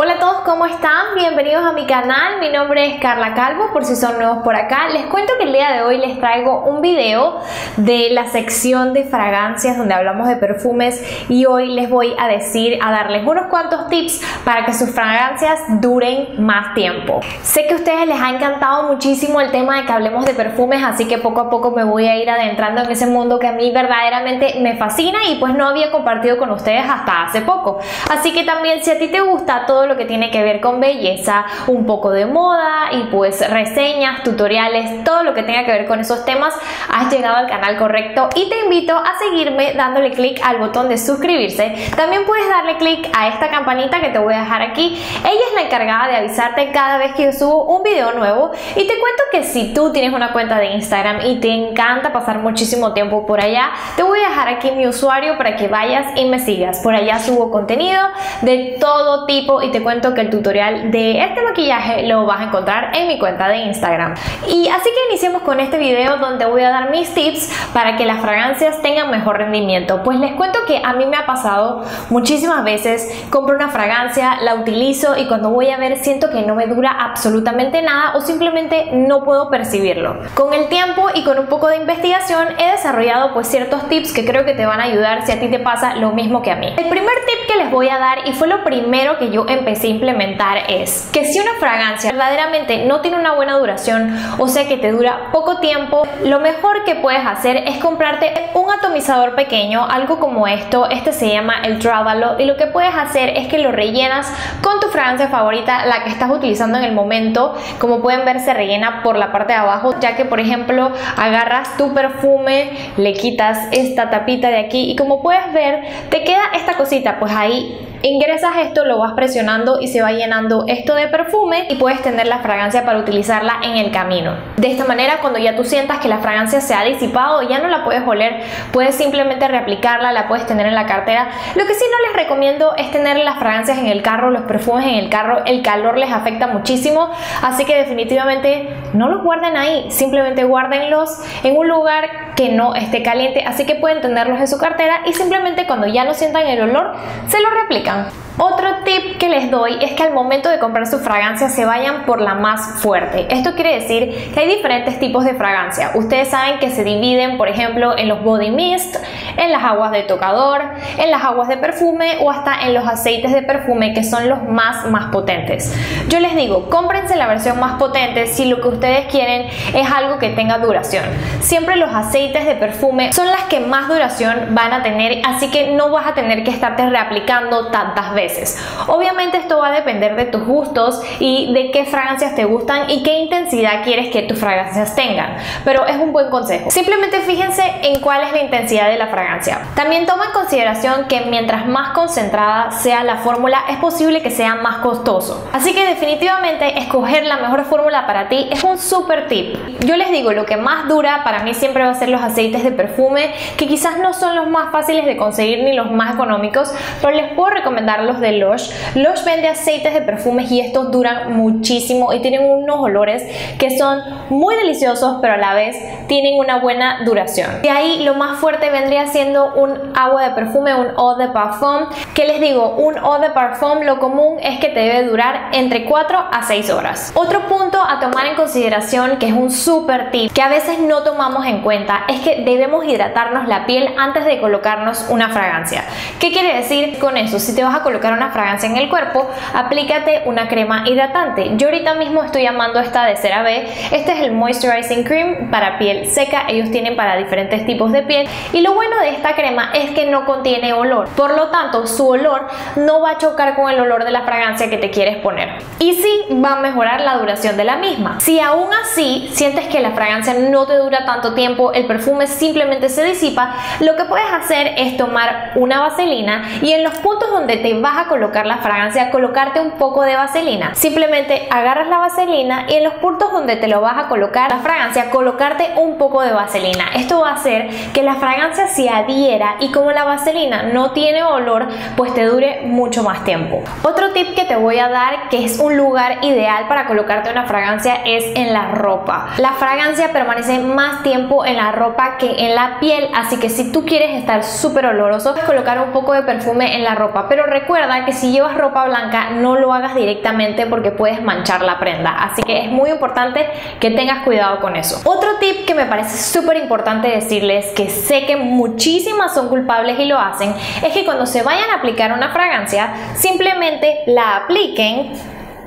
Hola a todos, ¿cómo están? Bienvenidos a mi canal, mi nombre es Carla Calvo, por si son nuevos por acá. Les cuento que el día de hoy les traigo un video de la sección de fragancias donde hablamos de perfumes y hoy les voy a decir, a darles unos cuantos tips para que sus fragancias duren más tiempo. Sé que a ustedes les ha encantado muchísimo el tema de que hablemos de perfumes, así que poco a poco me voy a ir adentrando en ese mundo que a mí verdaderamente me fascina y pues no había compartido con ustedes hasta hace poco. Así que también si a ti te gusta todo lo que tiene que ver con belleza, un poco de moda y pues reseñas, tutoriales, todo lo que tenga que ver con esos temas, has llegado al canal correcto y te invito a seguirme dándole clic al botón de suscribirse. También puedes darle clic a esta campanita que te voy a dejar aquí. Ella es la encargada de avisarte cada vez que yo subo un video nuevo y te cuento que si tú tienes una cuenta de Instagram y te encanta pasar muchísimo tiempo por allá, te voy a dejar aquí mi usuario para que vayas y me sigas. Por allá subo contenido de todo tipo y te cuento que el tutorial de este maquillaje lo vas a encontrar en mi cuenta de Instagram. Y así que iniciemos con este video donde voy a dar mis tips para que las fragancias tengan mejor rendimiento. Pues les cuento que a mí me ha pasado muchísimas veces, compro una fragancia, la utilizo y cuando voy a ver siento que no me dura absolutamente nada o simplemente no puedo percibirlo. Con el tiempo y con un poco de investigación he desarrollado pues ciertos tips que creo que te van a ayudar si a ti te pasa lo mismo que a mí. El primer tip que les voy a dar y fue lo primero que yo empecé a implementar es que si una fragancia verdaderamente no tiene una buena duración, o sea que te dura poco tiempo, lo mejor que puedes hacer es comprarte un atomizador pequeño, algo como esto, este se llama el Travalo y lo que puedes hacer es que lo rellenas con tu fragancia favorita, la que estás utilizando en el momento, como pueden ver se rellena por la parte de abajo, ya que por ejemplo agarras tu perfume, le quitas esta tapita de aquí y como puedes ver te queda esta cosita, pues ahí Ingresas esto, lo vas presionando y se va llenando esto de perfume y puedes tener la fragancia para utilizarla en el camino. De esta manera, cuando ya tú sientas que la fragancia se ha disipado, ya no la puedes oler, puedes simplemente reaplicarla, la puedes tener en la cartera. Lo que sí no les recomiendo es tener las fragancias en el carro, los perfumes en el carro, el calor les afecta muchísimo, así que definitivamente no los guarden ahí, simplemente guárdenlos en un lugar que no esté caliente, así que pueden tenerlos en su cartera y simplemente cuando ya no sientan el olor, se lo reaplican otro tip que les doy es que al momento de comprar su fragancia se vayan por la más fuerte. Esto quiere decir que hay diferentes tipos de fragancia. Ustedes saben que se dividen, por ejemplo, en los body mist, en las aguas de tocador, en las aguas de perfume o hasta en los aceites de perfume que son los más más potentes. Yo les digo, cómprense la versión más potente si lo que ustedes quieren es algo que tenga duración. Siempre los aceites de perfume son las que más duración van a tener, así que no vas a tener que estarte reaplicando tantas veces. Obviamente esto va a depender de tus gustos y de qué fragancias te gustan y qué intensidad quieres que tus fragancias tengan, pero es un buen consejo. Simplemente fíjense en cuál es la intensidad de la fragancia. También toma en consideración que mientras más concentrada sea la fórmula, es posible que sea más costoso. Así que definitivamente escoger la mejor fórmula para ti es un super tip. Yo les digo, lo que más dura para mí siempre va a ser los aceites de perfume, que quizás no son los más fáciles de conseguir ni los más económicos, pero les puedo recomendar los de Lush. Lush vende aceites de perfumes y estos duran muchísimo y tienen unos olores que son muy deliciosos, pero a la vez tienen una buena duración. De ahí lo más fuerte vendría siendo un agua de perfume, un eau de parfum. que les digo? Un eau de parfum lo común es que te debe durar entre 4 a 6 horas. Otro punto a tomar en consideración que es un super tip que a veces no tomamos en cuenta es que debemos hidratarnos la piel antes de colocarnos una fragancia. ¿Qué quiere decir con eso? Si te vas a colocar una fragancia en el cuerpo, aplícate una crema hidratante. Yo ahorita mismo estoy llamando esta de CeraVe. Este es el Moisturizing Cream para piel seca. Ellos tienen para diferentes tipos de piel. Y lo bueno de esta crema es que no contiene olor. Por lo tanto, su olor no va a chocar con el olor de la fragancia que te quieres poner. Y sí va a mejorar la duración de la misma. Si aún así sientes que la fragancia no te dura tanto tiempo, el perfume simplemente se disipa, lo que puedes hacer es tomar una vaselina y en los puntos donde te vas a colocar la fragancia, colocarte un poco de vaselina. Simplemente agarras la vaselina y en los puntos donde te lo vas a colocar la fragancia, colocarte un poco de vaselina. Esto va a hacer que la fragancia se adhiera y como la vaselina no tiene olor, pues te dure mucho más tiempo. Otro tip que te voy a dar, que es un lugar ideal para colocarte una fragancia, es en la ropa. La fragancia permanece más tiempo en la ropa que en la piel, así que si tú quieres estar súper oloroso, puedes colocar un poco de perfume en la ropa, pero recuerda recuerda que si llevas ropa blanca no lo hagas directamente porque puedes manchar la prenda. Así que es muy importante que tengas cuidado con eso. Otro tip que me parece súper importante decirles, que sé que muchísimas son culpables y lo hacen, es que cuando se vayan a aplicar una fragancia, simplemente la apliquen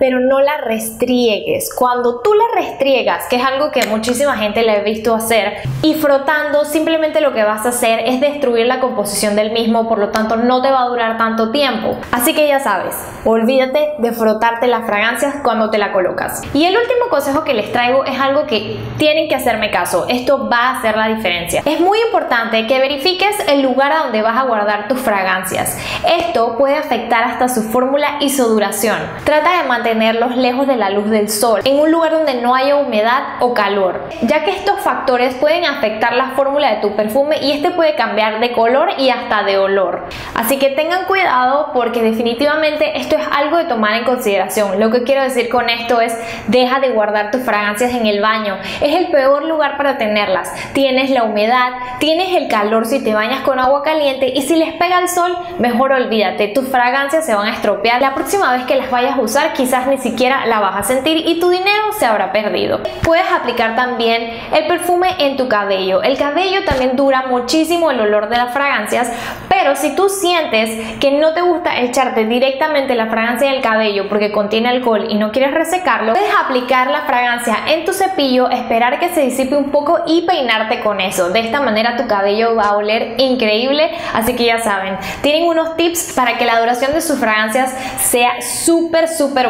pero no la restriegues. Cuando tú la restriegas, que es algo que muchísima gente le he visto hacer, y frotando, simplemente lo que vas a hacer es destruir la composición del mismo, por lo tanto no te va a durar tanto tiempo. Así que ya sabes, olvídate de frotarte las fragancias cuando te la colocas. Y el último consejo que les traigo es algo que tienen que hacerme caso. Esto va a hacer la diferencia. Es muy importante que verifiques el lugar a donde vas a guardar tus fragancias. Esto puede afectar hasta su fórmula y su duración. Trata de mantener tenerlos lejos de la luz del sol, en un lugar donde no haya humedad o calor, ya que estos factores pueden afectar la fórmula de tu perfume y este puede cambiar de color y hasta de olor. Así que tengan cuidado porque definitivamente esto es algo de tomar en consideración. Lo que quiero decir con esto es deja de guardar tus fragancias en el baño. Es el peor lugar para tenerlas. Tienes la humedad, tienes el calor si te bañas con agua caliente y si les pega el sol, mejor olvídate, tus fragancias se van a estropear. La próxima vez que las vayas a usar quizás ni siquiera la vas a sentir y tu dinero se habrá perdido. Puedes aplicar también el perfume en tu cabello. El cabello también dura muchísimo el olor de las fragancias, pero si tú sientes que no te gusta echarte directamente la fragancia en el cabello porque contiene alcohol y no quieres resecarlo, puedes aplicar la fragancia en tu cepillo, esperar que se disipe un poco y peinarte con eso. De esta manera tu cabello va a oler increíble, así que ya saben, tienen unos tips para que la duración de sus fragancias sea súper súper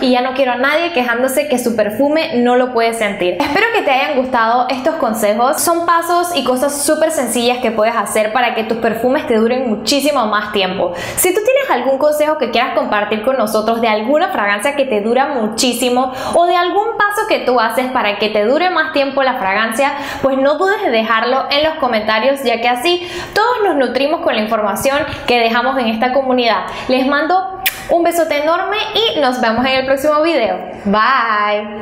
y ya no quiero a nadie quejándose que su perfume no lo puede sentir. Espero que te hayan gustado estos consejos. Son pasos y cosas súper sencillas que puedes hacer para que tus perfumes te duren muchísimo más tiempo. Si tú tienes algún consejo que quieras compartir con nosotros de alguna fragancia que te dura muchísimo o de algún paso que tú haces para que te dure más tiempo la fragancia, pues no dudes de dejarlo en los comentarios ya que así todos nos nutrimos con la información que dejamos en esta comunidad. Les mando un besote enorme y nos vemos en el próximo video. Bye.